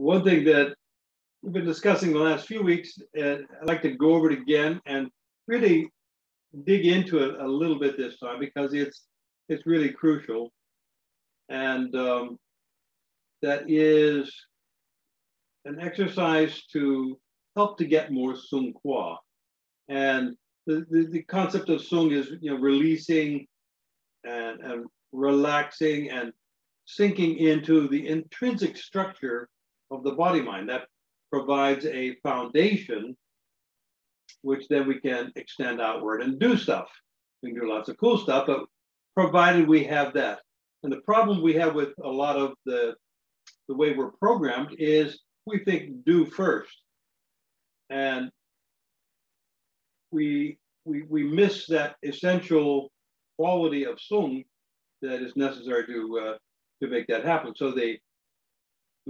one thing that we've been discussing the last few weeks, and I'd like to go over it again and really dig into it a little bit this time because it's it's really crucial, and um, that is an exercise to help to get more song kua. And the, the, the, concept of song is you know releasing and, and relaxing and sinking into the intrinsic structure of the body mind that provides a foundation which then we can extend outward and do stuff. We can do lots of cool stuff, but provided we have that. And the problem we have with a lot of the the way we're programmed is we think do first. And we we we miss that essential quality of song that is necessary to uh, to make that happen. So the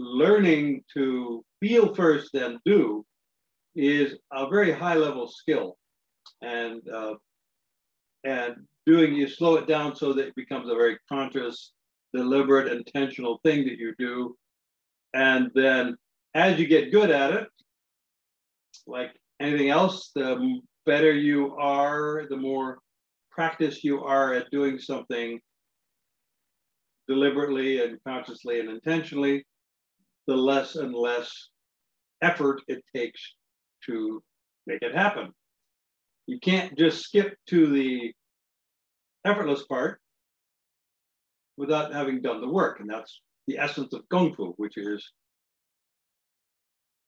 learning to feel first, then do, is a very high level skill, and uh, and doing you slow it down so that it becomes a very conscious, deliberate, intentional thing that you do, and then as you get good at it, like anything else, the better you are, the more practice you are at doing something deliberately and consciously and intentionally, the less and less effort it takes to make it happen. You can't just skip to the effortless part without having done the work. And that's the essence of Kung Fu, which is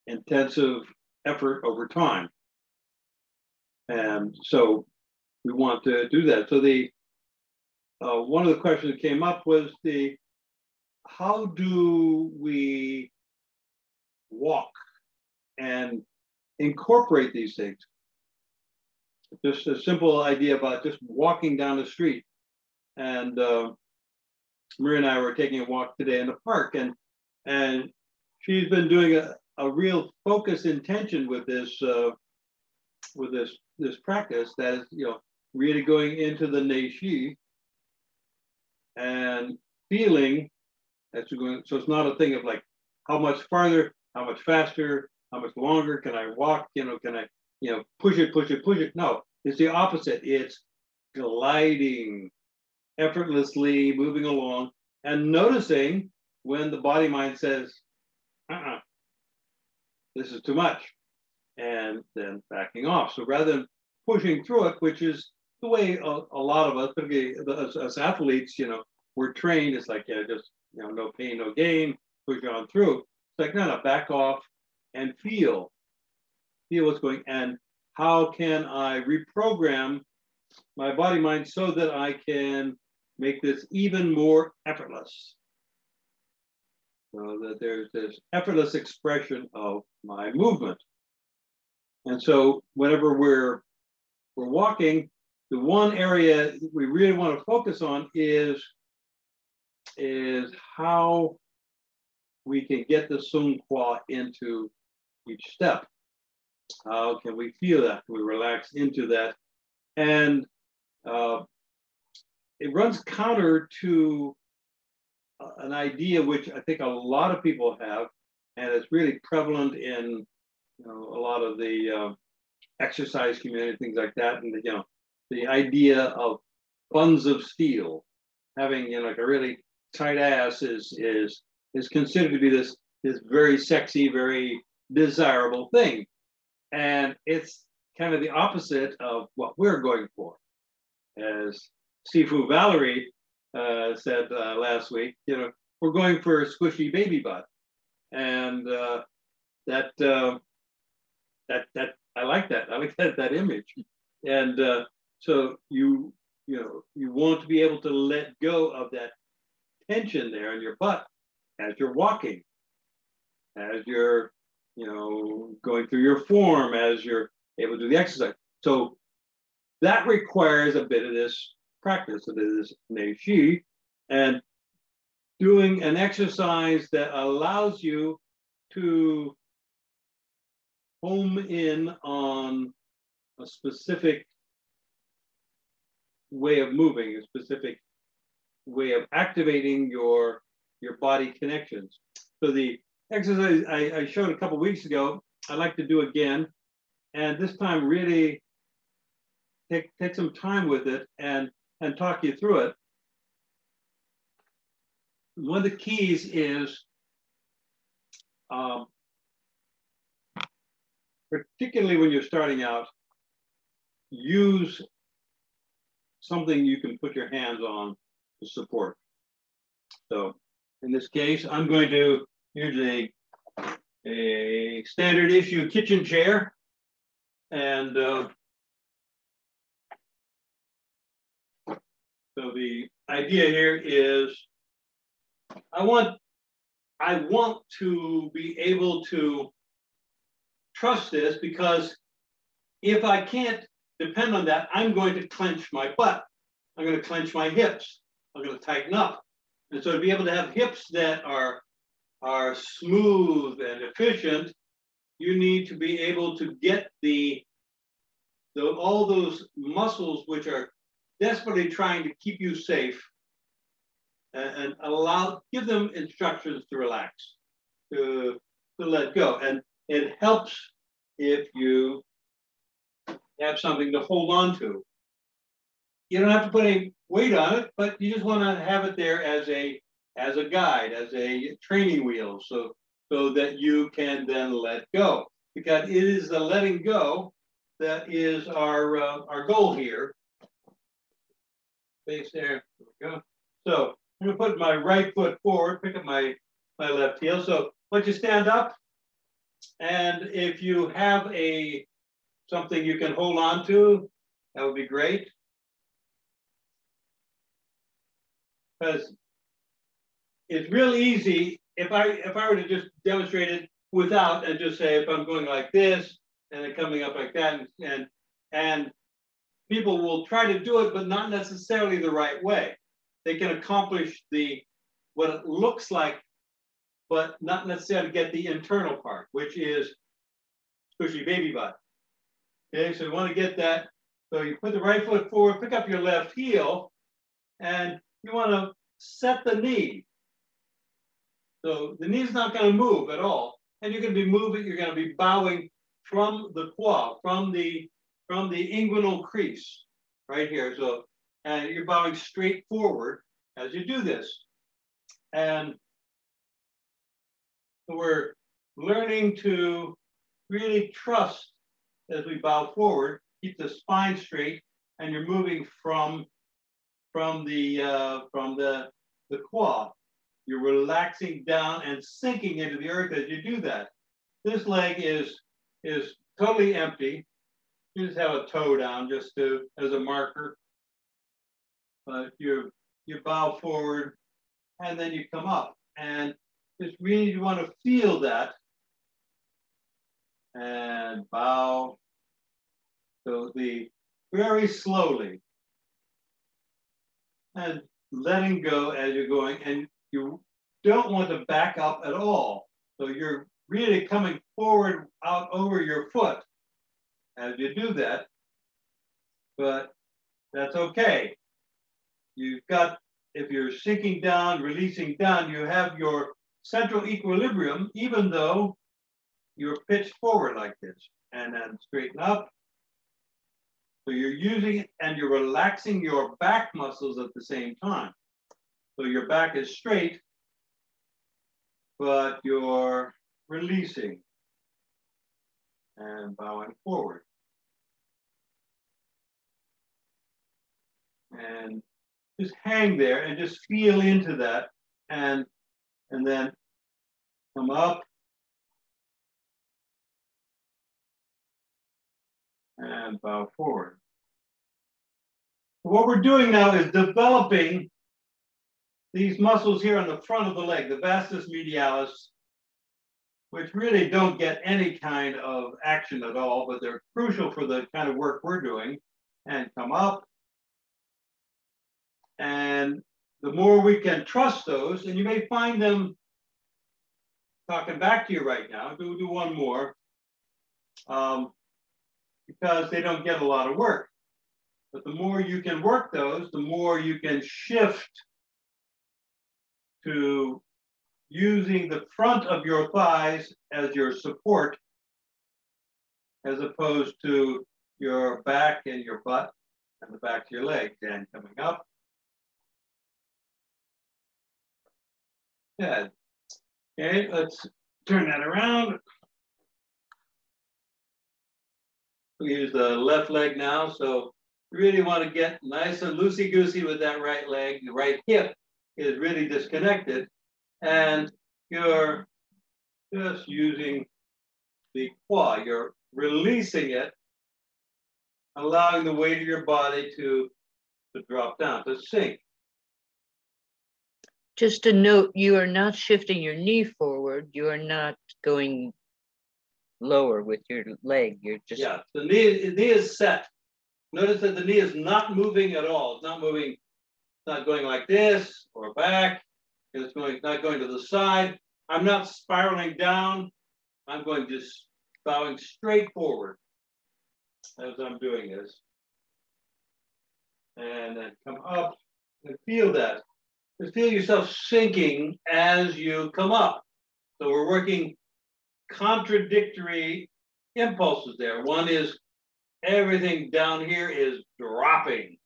intensive effort over time. And so we want to do that. So the uh, one of the questions that came up was the how do we walk and incorporate these things? Just a simple idea about just walking down the street. And uh, Maria and I were taking a walk today in the park, and and she's been doing a, a real focus intention with this uh, with this this practice that is you know really going into the neishi and feeling as you're going so it's not a thing of like how much farther how much faster how much longer can i walk you know can i you know push it push it push it no it's the opposite it's gliding effortlessly moving along and noticing when the body mind says uh-uh this is too much, and then backing off. So rather than pushing through it, which is the way a, a lot of us, particularly as, as, athletes, you know, we're trained. It's like, yeah, just you know, no pain, no gain, push on through. It's like, no, no, back off and feel, feel what's going. And how can I reprogram my body mind so that I can make this even more effortless? so that there's this effortless expression of my movement. And so whenever we're we're walking, the one area we really want to focus on is is how we can get the song kua into each step. How can we feel that? Can we relax into that? And uh, it runs counter to an idea which I think a lot of people have, and it's really prevalent in you know, a lot of the uh, exercise community, things like that. And the, you know, the idea of buns of steel, having you know like a really tight ass is is is considered to be this this very sexy, very desirable thing, and it's kind of the opposite of what we're going for. As Sifu Valerie uh, said uh, last week, you know, we're going for a squishy baby butt, and uh, that uh, that that I like that. I like that that image, and uh, so you you know you want to be able to let go of that tension there in your butt as you're walking, as you're you know going through your form, as you're able to do the exercise. So that requires a bit of this practice a bit of this Neishi and doing an exercise that allows you to home in on a specific way of moving, a specific way of activating your, your body connections. So the exercise I, I showed a couple weeks ago, I'd like to do again. And this time really take, take some time with it and, and talk you through it. One of the keys is um, particularly when you're starting out, use something you can put your hands on to support. So in this case, I'm going to use a, a standard issue kitchen chair. And uh, so the idea here is I want I want to be able to trust this because if I can't depend on that, I'm going to clench my butt. I'm going to clench my hips. I'm going to tighten up. And so to be able to have hips that are, are smooth and efficient, you need to be able to get the, the all those muscles which are desperately trying to keep you safe and, and allow, give them instructions to relax, to, to let go. And it helps if you have something to hold on to. You don't have to put any weight on it, but you just want to have it there as a as a guide, as a training wheel, so so that you can then let go. Because it is the letting go that is our uh, our goal here. Face there. there we go. So I'm gonna put my right foot forward, pick up my my left heel. So once you stand up, and if you have a something you can hold on to, that would be great. Because it's real easy if I if I were to just demonstrate it without and just say if I'm going like this and then coming up like that and and, and people will try to do it, but not necessarily the right way. They can accomplish the what it looks like but not necessarily get the internal part, which is squishy baby butt. Okay, so you want to get that. So you put the right foot forward, pick up your left heel, and you want to set the knee. So the knee is not going to move at all. And you're going to be moving, you're going to be bowing from the quad, from the from the inguinal crease right here. So and you're bowing straight forward as you do this. And so we're learning to really trust as we bow forward, keep the spine straight, and you're moving from from the uh, from the the quad. You're relaxing down and sinking into the earth as you do that. This leg is is totally empty. You just have a toe down just to as a marker. But you you bow forward and then you come up. And just really you want to feel that and bow. So the very slowly and letting go as you're going and you don't want to back up at all. So you're really coming forward out over your foot as you do that, but that's okay. You've got, if you're sinking down, releasing down, you have your central equilibrium, even though you're pitched forward like this and then straighten up. So you're using it and you're relaxing your back muscles at the same time. So your back is straight, but you're releasing and bowing forward. And just hang there and just feel into that and and then come up and bow forward. What we're doing now is developing these muscles here on the front of the leg, the vastus medialis, which really don't get any kind of action at all, but they're crucial for the kind of work we're doing. And come up. And the more we can trust those, and you may find them talking back to you right now. Do, do one more um, because they don't get a lot of work. But the more you can work those, the more you can shift to using the front of your thighs as your support as opposed to your back and your butt and the back of your legs and coming up. Good. Okay, let's turn that around. We use the left leg now, so you really want to get nice and loosey-goosey with that right leg. The right hip is really disconnected. And you're just using the quad. You're releasing it, allowing the weight of your body to, to drop down, to sink. Just a note, you are not shifting your knee forward. You are not going lower with your leg. You're just yeah. The knee, the knee is set. Notice that the knee is not moving at all. It's not moving. It's not going like this or back. It's going not going to the side. I'm not spiraling down. I'm going just bowing straight forward as I'm doing this. And then come up and feel that. Just feel yourself sinking as you come up. So we're working contradictory impulses there. One is everything down here is dropping.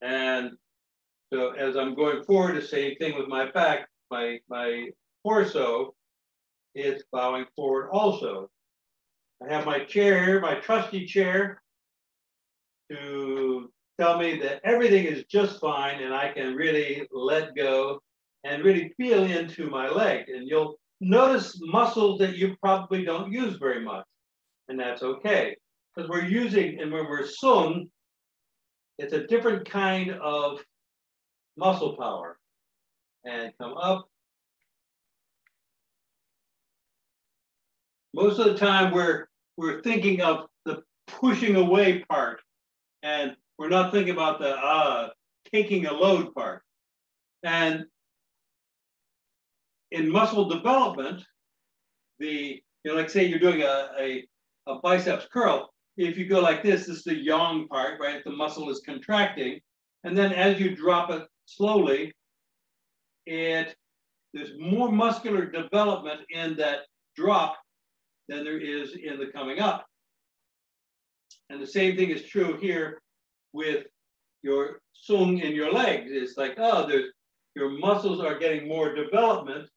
And so as I'm going forward, the same thing with my back, my, my torso is bowing forward also. I have my chair here, my trusty chair, to tell me that everything is just fine and I can really let go and really feel into my leg. And you'll notice muscles that you probably don't use very much, and that's okay. Because we're using, and when we're song, it's a different kind of muscle power. And come up. Most of the time we're we're thinking of the pushing away part, and we're not thinking about the uh, taking a load part. And in muscle development, the you know, like say you're doing a, a, a biceps curl, if you go like this, this is the yang part, right? The muscle is contracting. And then as you drop it slowly, it there's more muscular development in that drop than there is in the coming up. And the same thing is true here with your song in your legs. It's like, oh, there's your muscles are getting more development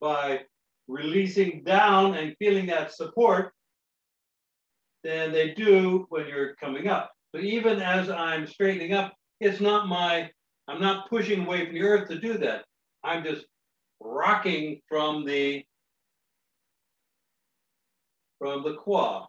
by releasing down and feeling that support than they do when you're coming up. So even as I'm straightening up, it's not my, I'm not pushing away from the earth to do that. I'm just rocking from the from the kua.